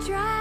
try.